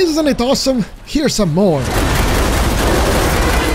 Isn't it awesome? Here's some more.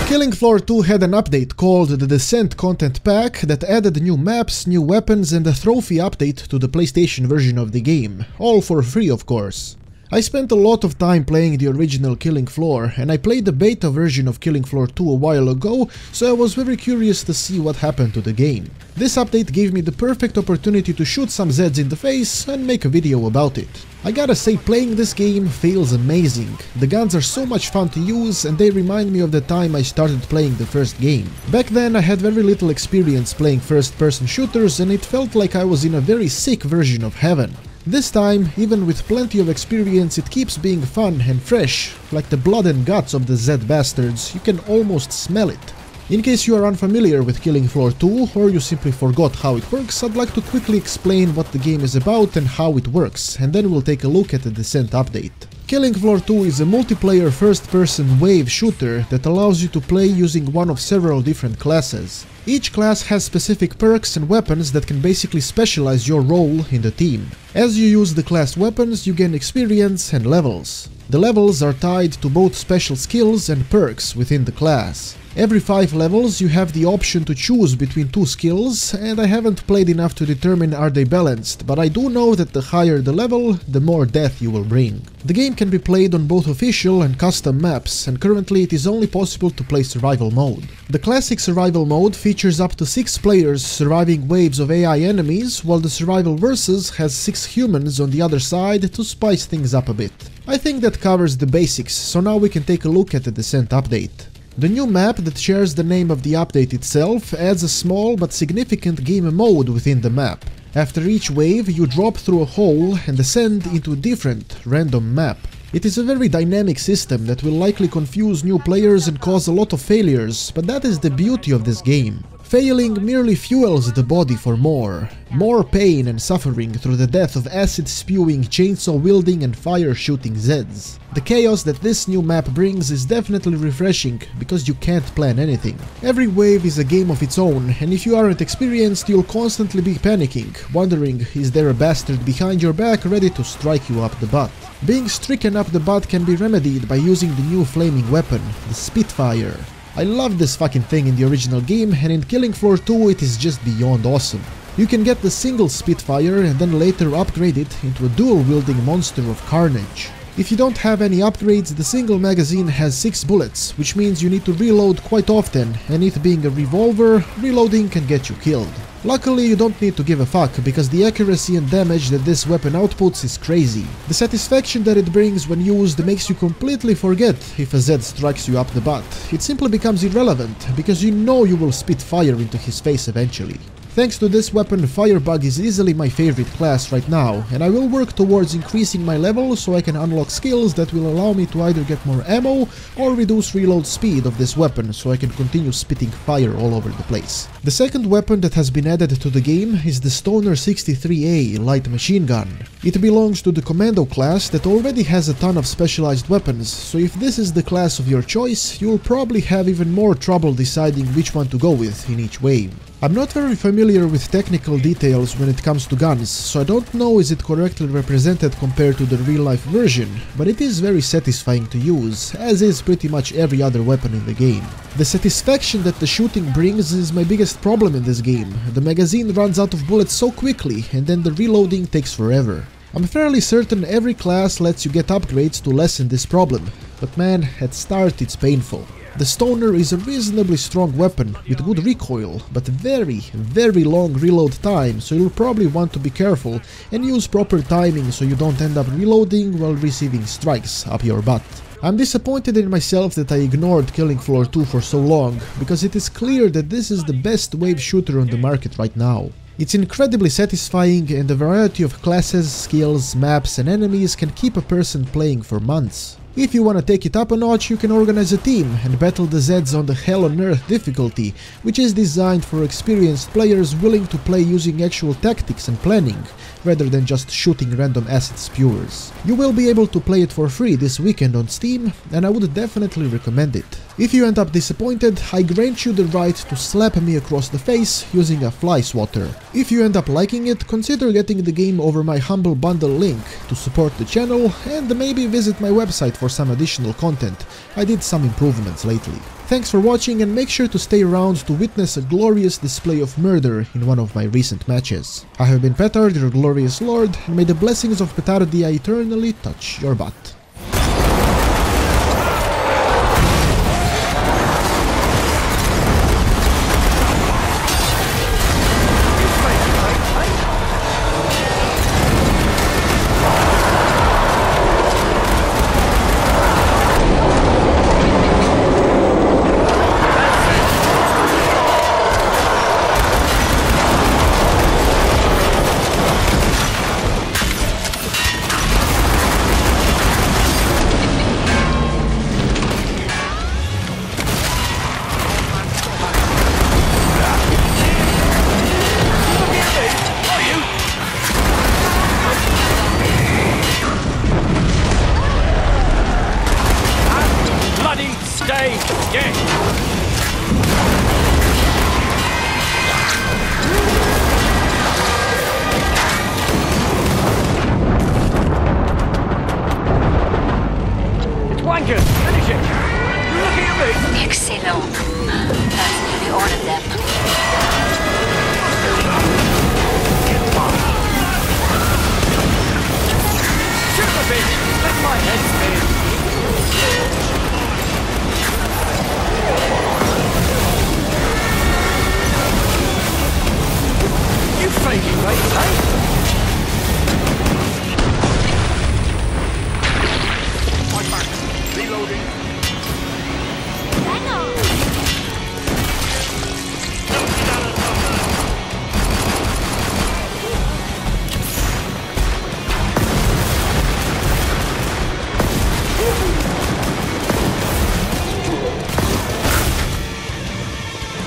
Killing Floor 2 had an update called the Descent Content Pack that added new maps, new weapons and a trophy update to the PlayStation version of the game, all for free of course. I spent a lot of time playing the original Killing Floor, and I played the beta version of Killing Floor 2 a while ago, so I was very curious to see what happened to the game. This update gave me the perfect opportunity to shoot some Zeds in the face and make a video about it. I gotta say playing this game feels amazing. The guns are so much fun to use and they remind me of the time I started playing the first game. Back then I had very little experience playing first person shooters and it felt like I was in a very sick version of heaven. This time, even with plenty of experience, it keeps being fun and fresh, like the blood and guts of the Zed bastards, you can almost smell it. In case you are unfamiliar with Killing Floor 2, or you simply forgot how it works, I'd like to quickly explain what the game is about and how it works, and then we'll take a look at the Descent update. Killing Floor 2 is a multiplayer first-person wave shooter that allows you to play using one of several different classes. Each class has specific perks and weapons that can basically specialize your role in the team. As you use the class weapons, you gain experience and levels. The levels are tied to both special skills and perks within the class. Every 5 levels you have the option to choose between two skills and I haven't played enough to determine are they balanced, but I do know that the higher the level, the more death you will bring. The game can be played on both official and custom maps and currently it is only possible to play survival mode. The classic survival mode features up to 6 players surviving waves of AI enemies while the survival versus has 6 humans on the other side to spice things up a bit. I think that covers the basics, so now we can take a look at the Descent update. The new map that shares the name of the update itself adds a small but significant game mode within the map. After each wave you drop through a hole and descend into a different, random map. It is a very dynamic system that will likely confuse new players and cause a lot of failures, but that is the beauty of this game. Failing merely fuels the body for more. More pain and suffering through the death of acid-spewing, chainsaw-wielding and fire-shooting Zeds. The chaos that this new map brings is definitely refreshing, because you can't plan anything. Every wave is a game of its own, and if you aren't experienced, you'll constantly be panicking, wondering is there a bastard behind your back ready to strike you up the butt. Being stricken up the butt can be remedied by using the new flaming weapon, the Spitfire. I love this fucking thing in the original game and in Killing Floor 2 it is just beyond awesome. You can get the single Spitfire and then later upgrade it into a dual-wielding monster of carnage. If you don't have any upgrades, the single magazine has 6 bullets, which means you need to reload quite often, and it being a revolver, reloading can get you killed. Luckily you don't need to give a fuck, because the accuracy and damage that this weapon outputs is crazy. The satisfaction that it brings when used makes you completely forget if a Zed strikes you up the butt. It simply becomes irrelevant, because you know you will spit fire into his face eventually. Thanks to this weapon, Firebug is easily my favorite class right now, and I will work towards increasing my level so I can unlock skills that will allow me to either get more ammo or reduce reload speed of this weapon so I can continue spitting fire all over the place. The second weapon that has been added to the game is the Stoner 63A light machine gun. It belongs to the Commando class that already has a ton of specialized weapons, so if this is the class of your choice, you'll probably have even more trouble deciding which one to go with in each wave. I'm not very familiar with technical details when it comes to guns, so I don't know is it correctly represented compared to the real life version, but it is very satisfying to use, as is pretty much every other weapon in the game. The satisfaction that the shooting brings is my biggest problem in this game. The magazine runs out of bullets so quickly, and then the reloading takes forever. I'm fairly certain every class lets you get upgrades to lessen this problem, but man, at start it's painful. The Stoner is a reasonably strong weapon with good recoil, but very, very long reload time, so you'll probably want to be careful and use proper timing so you don't end up reloading while receiving strikes up your butt. I'm disappointed in myself that I ignored Killing Floor 2 for so long, because it is clear that this is the best wave shooter on the market right now. It's incredibly satisfying and the variety of classes, skills, maps and enemies can keep a person playing for months. If you wanna take it up a notch, you can organize a team and battle the Zeds on the Hell on Earth difficulty, which is designed for experienced players willing to play using actual tactics and planning, rather than just shooting random acid spewers. You will be able to play it for free this weekend on Steam, and I would definitely recommend it. If you end up disappointed, I grant you the right to slap me across the face using a fly swatter. If you end up liking it, consider getting the game over my humble bundle link to support the channel and maybe visit my website for some additional content. I did some improvements lately. Thanks for watching and make sure to stay around to witness a glorious display of murder in one of my recent matches. I have been Petard, your glorious lord, and may the blessings of Petardia eternally touch your butt.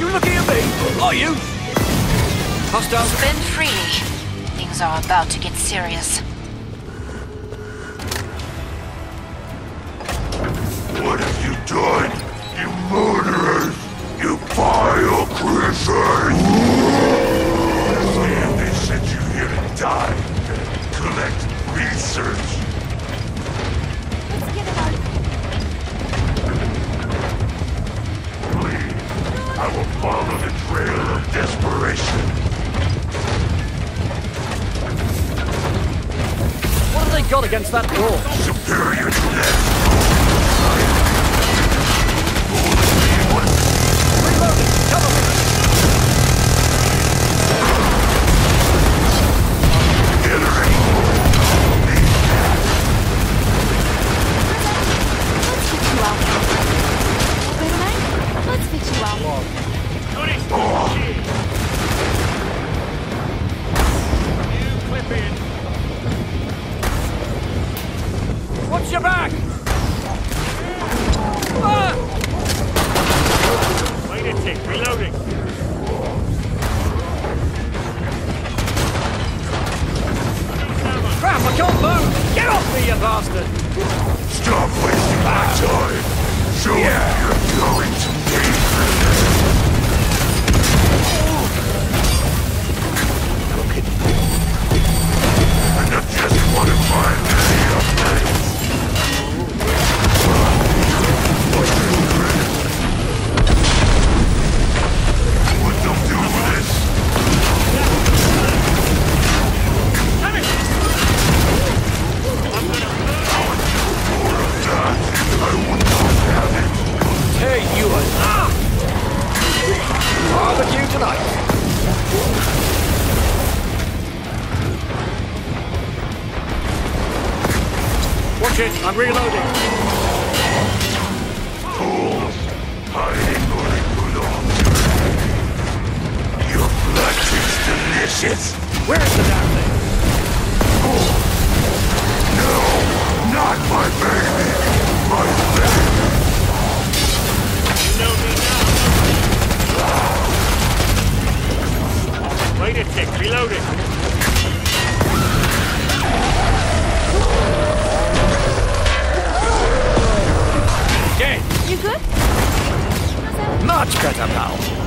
Are looking at me, are you? Hostile? Spin freely. Things are about to get serious. What have you done? You murderers! You vile creatures! Me, you bastard! Stop wasting my time. Show me you're going to pay for this. And I just want to find upgrades. It, I'm reloading. Fools! Gonna Your blood tastes delicious! Where's the damn thing? No! Much better now.